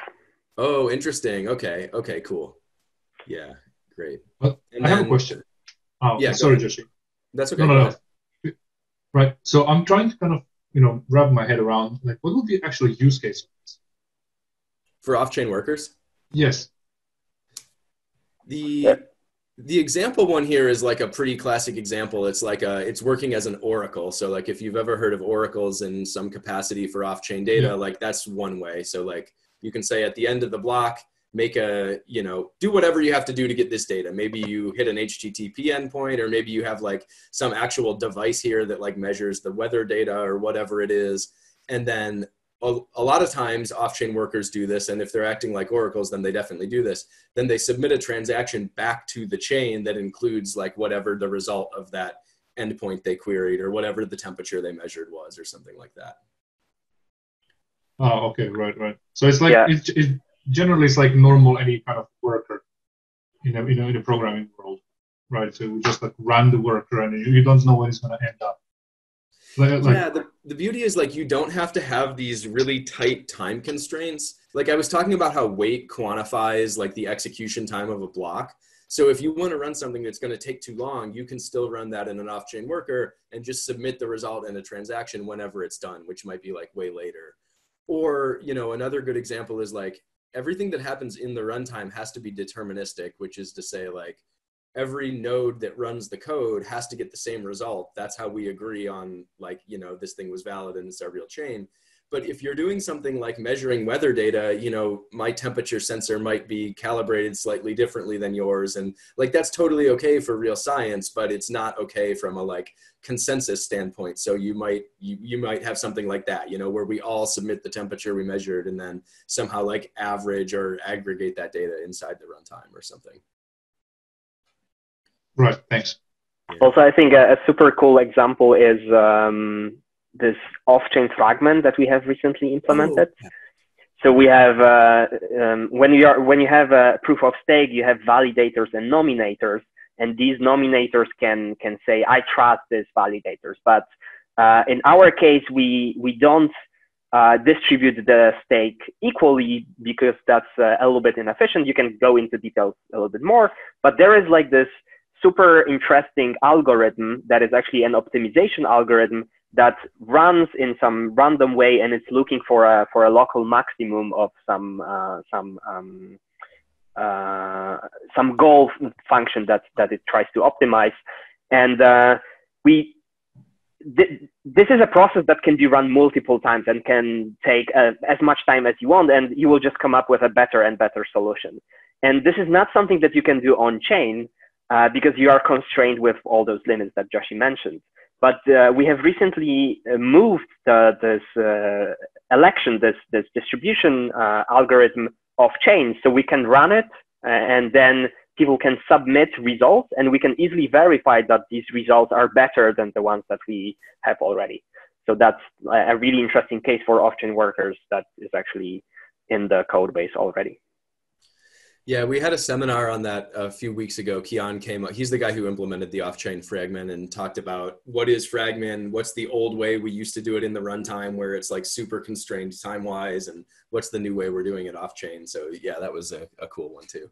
Oh, interesting. Okay. Okay. Cool. Yeah. Great. But And I have a question. Oh, Yeah, sorry, ahead. Joshy. That's okay. No, no, no. Right. So I'm trying to kind of, you know, wrap my head around like what would be actually use case? For off-chain workers, Yes. the Yeah. The example one here is like a pretty classic example. It's like a, it's working as an oracle. So like if you've ever heard of oracles in some capacity for off-chain data, yeah. like that's one way. So like you can say at the end of the block, make a, you know, do whatever you have to do to get this data. Maybe you hit an HTTP endpoint, or maybe you have like some actual device here that like measures the weather data or whatever it is. And then a, a lot of times off-chain workers do this and if they're acting like oracles then they definitely do this. Then they submit a transaction back to the chain that includes like whatever the result of that endpoint they queried or whatever the temperature they measured was or something like that. Oh okay. Right right. So it's like yeah. it, it generally it's like normal any kind of worker you know you know in the programming world right? So we just like run the worker and you don't know when it's going to end up like, yeah, the, the beauty is like you don't have to have these really tight time constraints. Like I was talking about how weight quantifies like the execution time of a block. So if you want to run something that's going to take too long, you can still run that in an off-chain worker and just submit the result in a transaction whenever it's done, which might be like way later. Or, you know, another good example is like everything that happens in the runtime has to be deterministic, which is to say like every node that runs the code has to get the same result. That's how we agree on like, you know, this thing was valid and it's a real chain. But if you're doing something like measuring weather data, you know, my temperature sensor might be calibrated slightly differently than yours. And like, that's totally okay for real science, but it's not okay from a like consensus standpoint. So you might, you, you might have something like that, you know, where we all submit the temperature we measured and then somehow like average or aggregate that data inside the runtime or something. Right. Thanks. Also, I think a, a super cool example is um, this off-chain Phragmén that we have recently implemented. Oh, yeah. So we have uh, um, when you are when you have a proof of stake, you have validators and nominators, and these nominators can can say I trust these validators. But uh, in our case, we we don't uh, distribute the stake equally because that's uh, a little bit inefficient. You can go into details a little bit more, but there is like this super interesting algorithm that is actually an optimization algorithm that runs in some random way and it's looking for a for a local maximum of some uh, some um, uh, some goal function that that it tries to optimize. And uh, we th- this is a process that can be run multiple times and can take uh, as much time as you want and you will just come up with a better and better solution. And this is not something that you can do on chain uh, because you are constrained with all those limits that Joshy mentioned. But uh, we have recently uh, moved the, this uh, election, this, this distribution uh, algorithm off chain, so we can run it and then people can submit results and we can easily verify that these results are better than the ones that we have already. So that's a really interesting case for off-chain workers that is actually in the code base already. Yeah, we had a seminar on that a few weeks ago. Kian came up. He's the guy who implemented the off-chain Phragmén and talked about what is Phragmén, what's the old way we used to do it in the runtime where it's like super constrained time-wise, and what's the new way we're doing it off-chain. So yeah, that was a, a cool one too.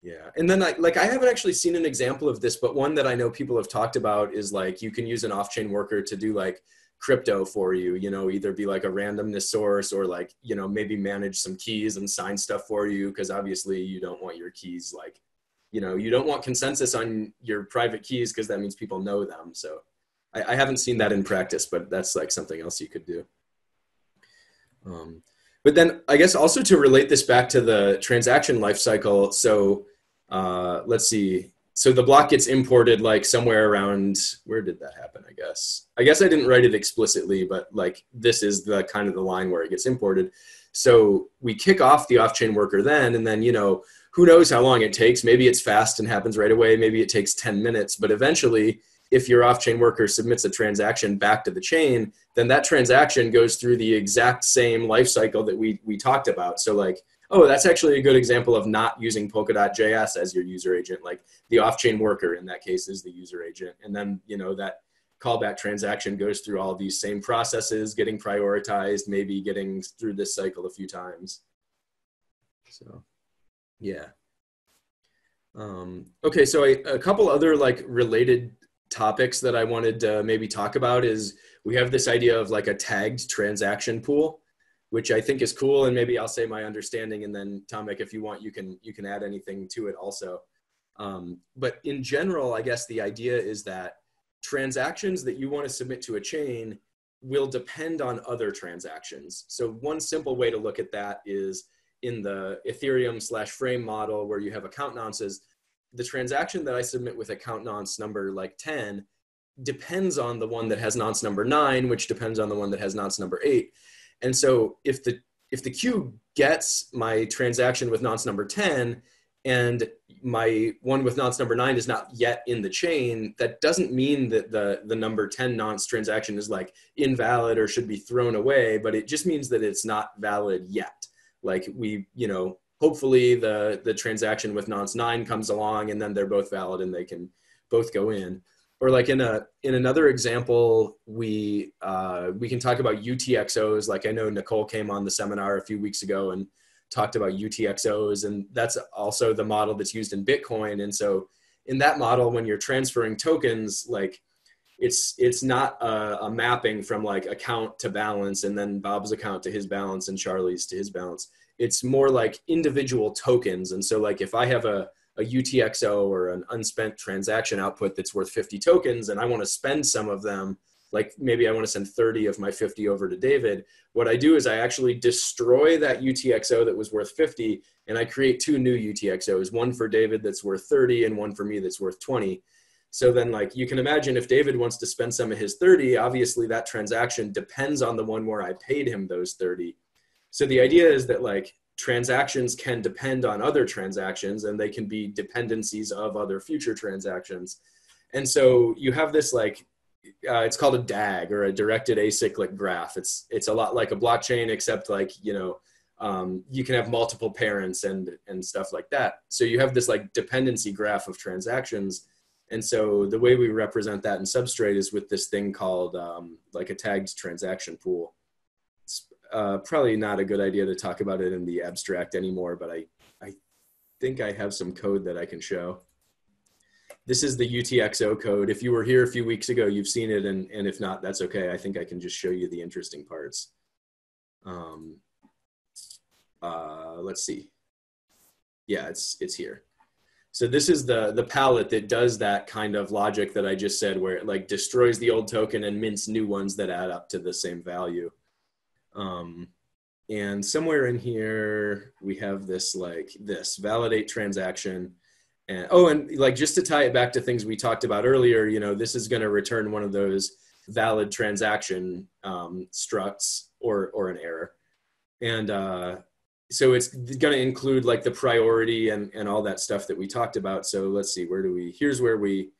Yeah, and then like, like I haven't actually seen an example of this, but one that I know people have talked about is like you can use an off-chain worker to do like crypto for you you know either be like a randomness source or like you know maybe manage some keys and sign stuff for you because obviously you don't want your keys like you know you don't want consensus on your private keys because that means people know them. So I, I, haven't seen that in practice but that's like something else you could do. Um, but then i guess also to relate this back to the transaction lifecycle so uh, let's see so the block gets imported like somewhere around where did that happen i guess? I guess i didn't write it explicitly but like this is the kind of the line where it gets imported. So we kick off the off-chain worker then and then you know who knows how long it takes. Maybe it's fast and happens right away. Maybe it takes 10 minutes. But eventually if your off-chain worker submits a transaction back to the chain then that transaction goes through the exact same life cycle that we we talked about. So like oh, that's actually a good example of not using Polkadot.js as your user agent. Like the off-chain worker in that case is the user agent. And then, you know, that callback transaction goes through all these same processes, getting prioritized, maybe getting through this cycle a few times. So, yeah. Um, okay, so I, a couple other like related topics that I wanted to maybe talk about is we have this idea of like a tagged transaction pool which I think is cool. And maybe I'll say my understanding, and then Tomek, if you want, you can you can add anything to it also. Um, but in general, I guess the idea is that transactions that you want to submit to a chain will depend on other transactions. So one simple way to look at that is in the Ethereum slash frame model where you have account nonces, the transaction that I submit with account nonce number like 10 depends on the one that has nonce number nine, which depends on the one that has nonce number eight. And so if the if the queue gets my transaction with nonce number 10 and my one with nonce number nine is not yet in the chain, that doesn't mean that the, the number 10 nonce transaction is like invalid or should be thrown away, but it just means that it's not valid yet. Like we, you know, hopefully the, the transaction with nonce nine comes along and then they're both valid and they can both go in. Or like in a in another example, we uh, we can talk about UTXOs. Like I know Nicole came on the seminar a few weeks ago and talked about UTXOs, and that's also the model that's used in Bitcoin. And so, in that model, when you're transferring tokens, like it's it's not a, a, mapping from like account to balance, and then Bob's account to his balance, and Charlie's to his balance. It's more like individual tokens. And so, like if I have a a UTXO or an unspent transaction output that's worth 50 tokens, and I want to spend some of them like maybe I want to send 30 of my 50 over to David. What I do is I actually destroy that UTXO that was worth 50 and I create two new UTXOs, one for David that's worth 30 and one for me that's worth 20. So then like you can imagine if David wants to spend some of his 30, obviously that transaction depends on the one where I paid him those 30. So the idea is that like transactions can depend on other transactions and they can be dependencies of other future transactions. And so you have this like uh, it's called a DAG or a directed acyclic graph. It's it's a lot like a blockchain, except like you know um, you can have multiple parents and and stuff like that. So you have this like dependency graph of transactions. And so the way we represent that in Substrate is with this thing called um, like a tagged transaction pool. Uh, probably not a good idea to talk about it in the abstract anymore, but I I think I have some code that I can show this is the UTXO code. If you were here a few weeks ago, you've seen it, and, and if not, that's okay. I think I can just show you the interesting parts. Um, uh, let's see. Yeah, it's, it's here. So this is the, the pallet that does that kind of logic that I just said, where it like destroys the old token and mints new ones that add up to the same value. Um, and somewhere in here, we have this like this validate transaction and oh, and like just to tie it back to things we talked about earlier, you know, this is going to return one of those valid transaction um, structs or or an error, and uh, so it's going to include like the priority and and all that stuff that we talked about. So let's see, where do we? Here's where we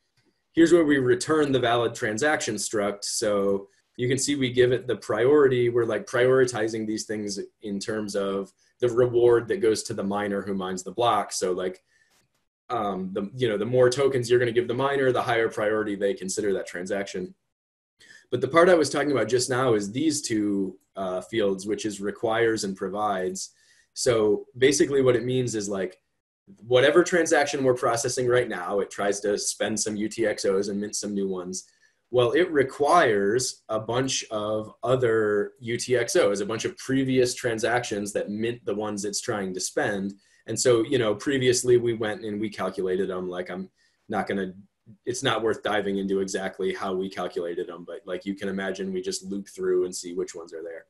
here's where we return the valid transaction struct. So you can see we give it the priority. We're like prioritizing these things in terms of the reward that goes to the miner who mines the block. So like um, the you know the more tokens you're going to give the miner, the higher priority they consider that transaction. But the part I was talking about just now is these two uh, fields, which is requires and provides. So basically, what it means is like whatever transaction we're processing right now, it tries to spend some UTXOs and mint some new ones. Well, it requires a bunch of other UTXOs, a bunch of previous transactions that mint the ones it's trying to spend and so, you know, previously we went and we calculated them. Like I'm not going to, it's not worth diving into exactly how we calculated them, but like you can imagine, we just loop through and see which ones are there.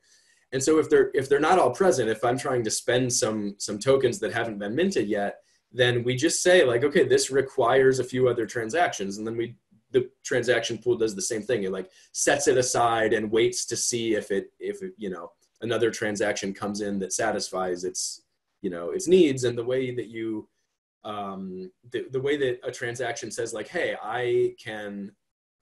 And so if they're if they're not all present, if I'm trying to spend some some tokens that haven't been minted yet, then we just say like, okay, this requires a few other transactions, and then we the transaction pool does the same thing. It like sets it aside and waits to see if it if it, you know another transaction comes in that satisfies its you know its needs and the way that you um, the, the way that a transaction says like hey i can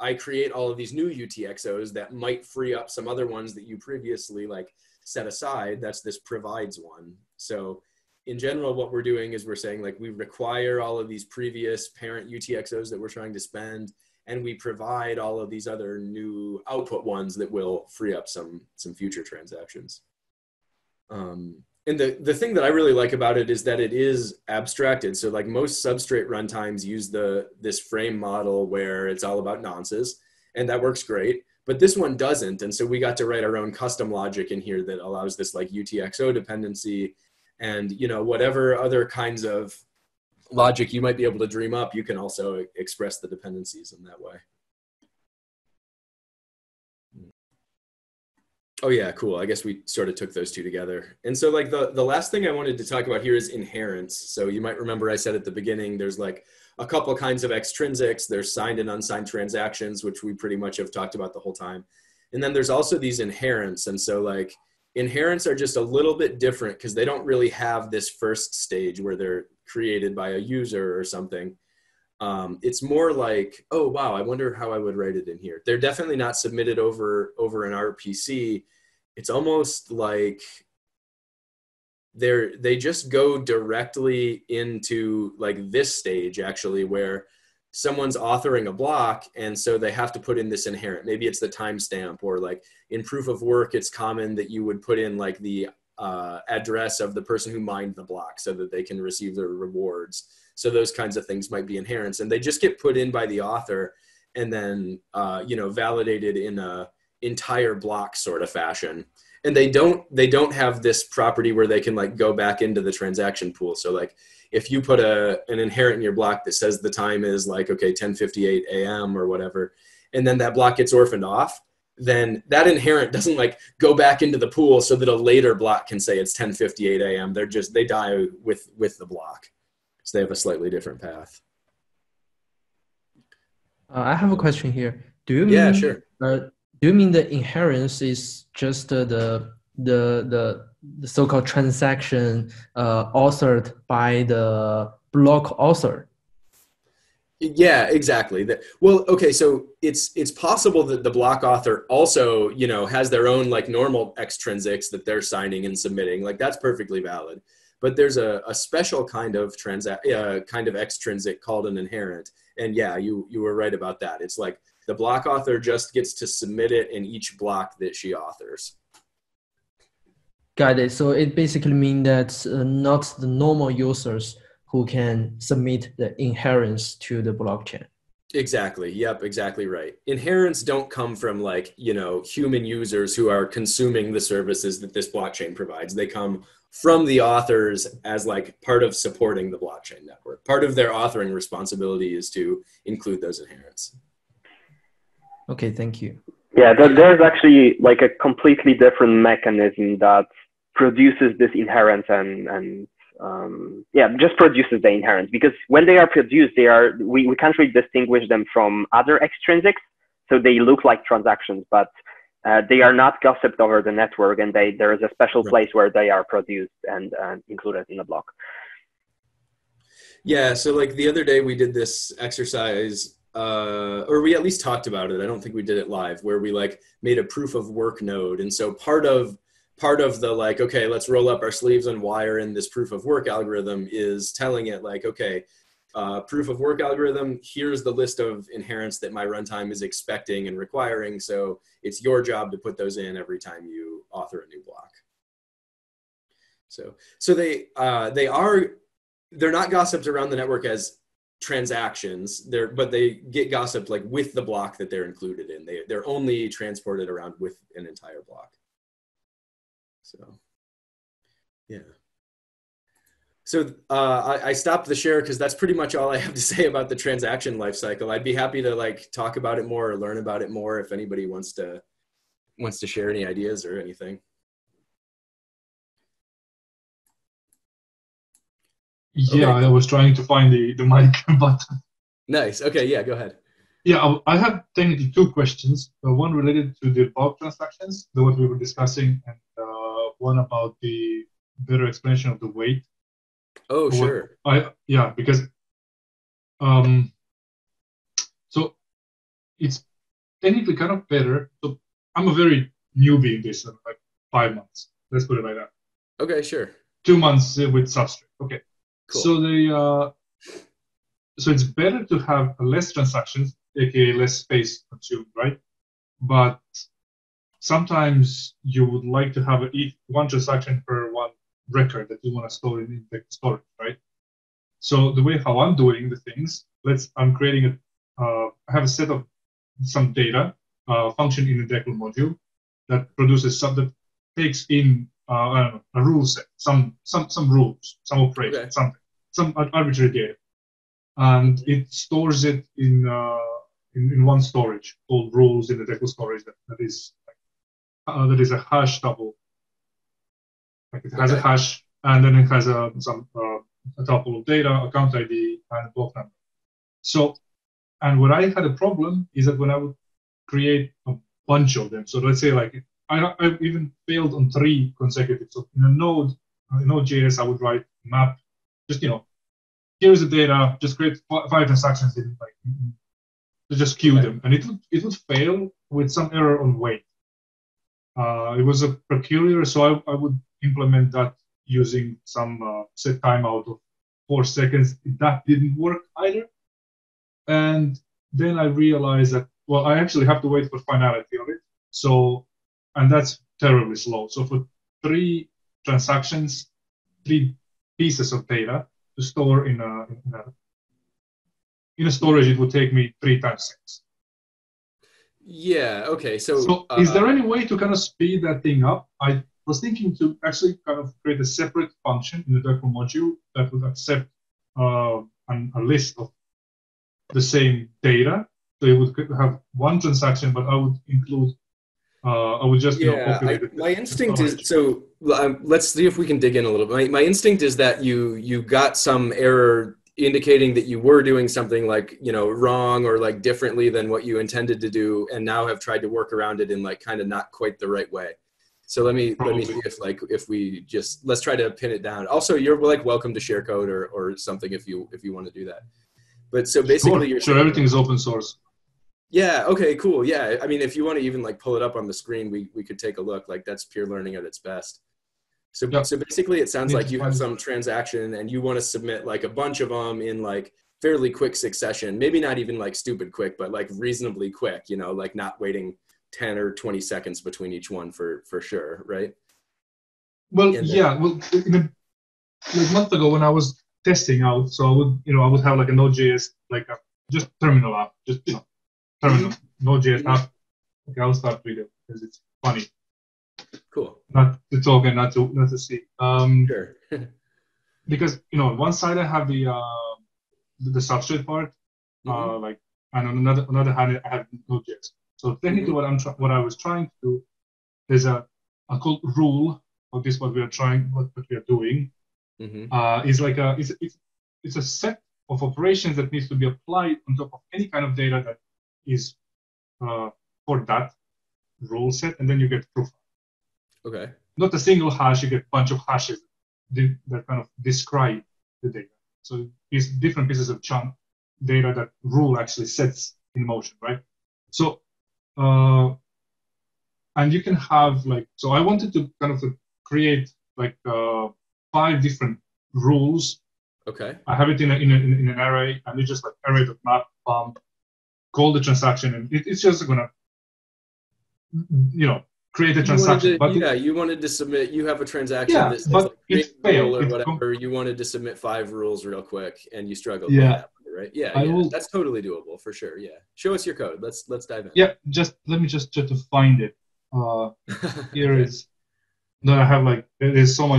i create all of these new utxos that might free up some other ones that you previously like set aside that's this provides one so in general what we're doing is we're saying like we require all of these previous parent utxos that we're trying to spend and we provide all of these other new output ones that will free up some some future transactions um, and the, the thing that I really like about it is that it is abstracted. So like most substrate runtimes use the this frame model where it's all about nonces, and that works great. But this one doesn't, and so we got to write our own custom logic in here that allows this like UTXO dependency, and you know whatever other kinds of logic you might be able to dream up, you can also express the dependencies in that way. Oh yeah, cool. I guess we sort of took those two together. And so like the, the last thing I wanted to talk about here is inherents. So you might remember I said at the beginning, there's like a couple kinds of extrinsics. There's signed and unsigned transactions, which we pretty much have talked about the whole time. And then there's also these inherents. And so like inherents are just a little bit different because they don't really have this first stage where they're created by a user or something. Um, it's more like, oh wow, I wonder how I would write it in here. They're definitely not submitted over over an RPC. It's almost like they're they just go directly into like this stage actually where someone's authoring a block and so they have to put in this inherent maybe it's the timestamp or like in proof of work it's common that you would put in like the uh, address of the person who mined the block so that they can receive their rewards. So those kinds of things might be inherents and they just get put in by the author and then uh, you know validated in a entire block sort of fashion. And they don't they don't have this property where they can like go back into the transaction pool. So like if you put a an inherent in your block that says the time is like okay 10:58 a.m. or whatever and then that block gets orphaned off then that inherent doesn't like go back into the pool so that a later block can say it's 10:58 a.m. they're just they die with with the block so they have a slightly different path uh, I have a question here. Do you mean, yeah sure uh, do you mean the inherents is just uh, the the the the so-called transaction uh, authored by the block author? Yeah exactly. Well okay so it's it's possible that the block author also you know has their own like normal extrinsics that they're signing and submitting. Like that's perfectly valid. But there's a, a special kind of transact uh, kind of extrinsic called an inherent. And yeah you you were right about that. It's like the block author just gets to submit it in each block that she authors. Got it. So it basically means that uh, not the normal users who can submit the inherents to the blockchain. Exactly. Yep, exactly right. Inherents don't come from like, you know, human users who are consuming the services that this blockchain provides. They come from the authors as like part of supporting the blockchain network. Part of their authoring responsibility is to include those inherents. Okay, thank you. Yeah, there's actually like a completely different mechanism that produces this inherent and and um, yeah, just produces the inherent because when they are produced, they are we, we can't really distinguish them from other extrinsics, so they look like transactions, but uh, they are not gossiped over the network, and they there is a special Right. place where they are produced and uh, included in the block. Yeah, so like the other day we did this exercise, uh, or we at least talked about it. I don't think we did it live, where we like made a proof of work node, and so part of part of the like, okay, let's roll up our sleeves and wire in this proof of work algorithm is telling it like, okay, uh, proof of work algorithm. Here's the list of inherents that my runtime is expecting and requiring. So it's your job to put those in every time you author a new block. So so they uh, they are they're not gossiped around the network as transactions they're but they get gossiped like with the block that they're included in they, they're only transported around with an entire block so yeah so uh, I, I stopped the share because that's pretty much all i have to <laughs> say about the transaction lifecycle i'd be happy to like talk about it more or learn about it more if anybody wants to wants to share any ideas or anything Yeah, Okay. I was trying to find the, the mic <laughs> button. nice okay yeah go ahead Yeah, I I have technically two questions. Uh, one related to the bulk transactions, the what we were discussing, and uh, one about the better explanation of the weight. oh sure I yeah, because um, so it's technically kind of better. So I'm a very newbie in this, uh, like five months. Let's put it like that. okay sure Two months uh, with Substrate. Okay. Cool. So the uh, so it's better to have less transactions, aka less space consumed, right? But sometimes you would like to have each one transaction per one record that you want to store in the storage, right? So the way how I'm doing the things, let's I'm creating a uh, I have a set of some data uh, function in the Decl module that produces some that takes in uh, I don't know, a rule set, some some some rules, some operation, Okay. something, some arbitrary data, and it stores it in uh, in, in, one storage called rules in the Decl storage that, that is uh, that is a hash tuple. Like it has okay. a hash, and then it has a some uh, a tuple of data, account ID, and block number. So, and where I had a problem is that when I would create a bunch of them, so let's say like I, I even failed on three consecutive. So in a node, uh, in Node.js, I would write map, just you know, here's the data, just create five transactions in like to just queue okay. them, and it would it would fail with some error on wait. Uh, it was a peculiar, so I, I would implement that using some uh, set timeout of four seconds. That didn't work either, and then I realized that well, I actually have to wait for finality of it. So, and that's terribly slow. So for three transactions, three pieces of data to store in a, in a, in a storage, it would take me three times six. Yeah. Okay. So, so uh, is there any way to kind of speed that thing up? I was thinking to actually kind of create a separate function in the Decl module that would accept uh, an, a list of the same data. So it would have one transaction, but I would include uh, I would just yeah. Know, I, my instinct is so. Um, let's see if we can dig in a little bit. My, my instinct is that you you got some error indicating that you were doing something like you know wrong or like differently than what you intended to do, and now have tried to work around it in like kind of not quite the right way. So let me Probably. let me see if like if we just let's try to pin it down. Also, you're like welcome to share code or or something if you if you want to do that. But so basically, sure. you're sure everything is open source. Yeah. Okay. Cool. Yeah. I mean, if you want to even like pull it up on the screen, we we could take a look. Like that's peer learning at its best. So yep. so basically, it sounds like you have some transaction and you want to submit like a bunch of them in like fairly quick succession. Maybe not even like stupid quick, but like reasonably quick. You know, like not waiting ten or twenty seconds between each one for for sure, right? Well, then, yeah. Well, like a month ago when I was testing out, so I would you know I would have like a Node.js like a just terminal app, just you know terminal, Node.js app. Okay, I'll start with it because it's funny. Cool. Not to talk and not to not to see. Um, sure. <laughs> because you know, on one side I have the uh, the substrate part, uh, mm-hmm. uh, like, and on another another hand I have Node.js. So technically, mm-hmm. what I'm tr- what I was trying to do is a a called rule of this what we are trying what, what we are doing mm-hmm. uh, is like a it's, it's it's a set of operations that needs to be applied on top of any kind of data that is uh, for that rule set, and then you get proof. Okay. Not a single hash, you get a bunch of hashes that kind of describe the data. So these different pieces of chunk data that rule actually sets in motion, right? So, uh, and you can have like, so I wanted to kind of create like uh, five different rules. Okay. I have it in, a, in, a, in an array, and it's just like array.map pump call the transaction, and it, it's just gonna, you know, create a transaction. To, but yeah, you wanted to submit. You have a transaction yeah, that's, but like failed. or whatever. you wanted to submit five rules real quick, and you struggled. Yeah. Right. Yeah, yeah. Will, that's totally doable for sure. Yeah. Show us your code. Let's let's dive in. Yeah. Just let me just try to find it. Uh, <laughs> here is. No, I have like there is so much